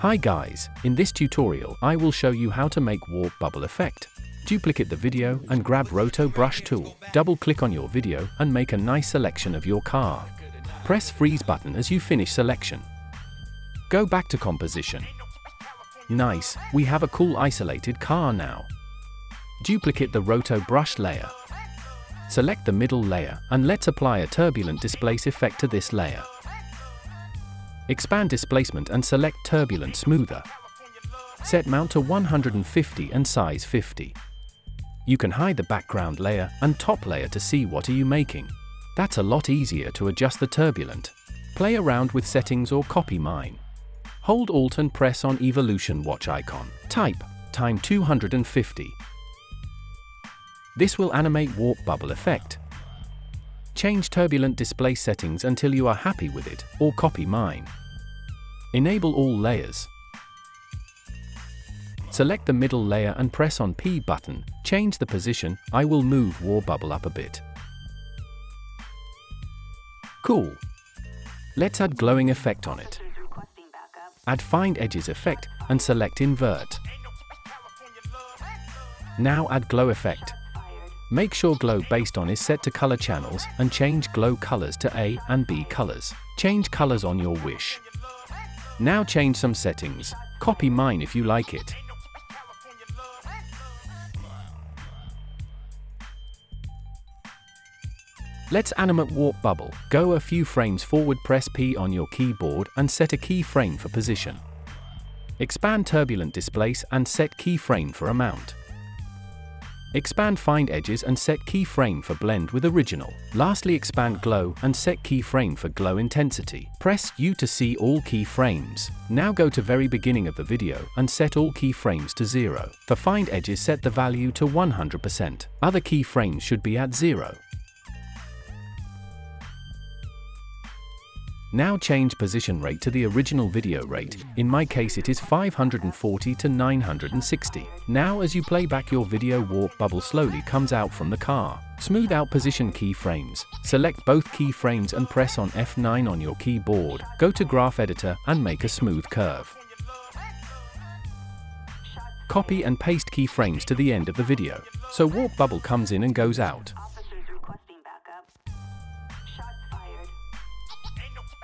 Hi guys, in this tutorial I will show you how to make warp bubble effect. Duplicate the video and grab Roto Brush tool. Double click on your video and make a nice selection of your car. Press freeze button as you finish selection. Go back to composition. Nice, we have a cool isolated car now. Duplicate the Roto Brush layer. Select the middle layer and let's apply a turbulent displace effect to this layer. Expand displacement and select turbulent smoother. Set mount to 150 and size 50. You can hide the background layer and top layer to see what are you making. That's a lot easier to adjust the turbulent. Play around with settings or copy mine. Hold Alt and press on Evolution watch icon. Type, time 250. This will animate warp bubble effect. Change turbulent displace settings until you are happy with it, or copy mine. Enable all layers. Select the middle layer and press on P button, change the position, I will move warp bubble up a bit. Cool. Let's add glowing effect on it. Add find edges effect and select invert. Now add glow effect. Make sure glow based on is set to color channels and change glow colors to A and B colors. Change colors on your wish. Now change some settings. Copy mine if you like it. Let's animate warp bubble. Go a few frames forward press P on your keyboard and set a keyframe for position. Expand turbulent displace and set keyframe for amount. Expand find edges and set keyframe for blend with original. Lastly expand glow and set keyframe for glow intensity. Press U to see all keyframes. Now go to very beginning of the video and set all keyframes to 0. For find edges set the value to 100%. Other keyframes should be at 0. Now change position rate to the original video rate, in my case it is 540 to 960. Now as you play back your video warp bubble slowly comes out from the car. Smooth out position keyframes. Select both keyframes and press on F9 on your keyboard. Go to Graph Editor and make a smooth curve. Copy and paste keyframes to the end of the video. So warp bubble comes in and goes out.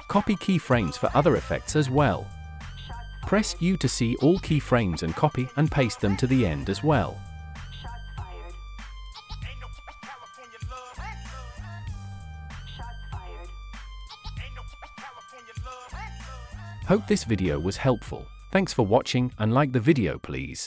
Copy keyframes for other effects as well. Press U to see all keyframes and copy and paste them to the end as well. Hope this video was helpful. Thanks for watching and like the video please.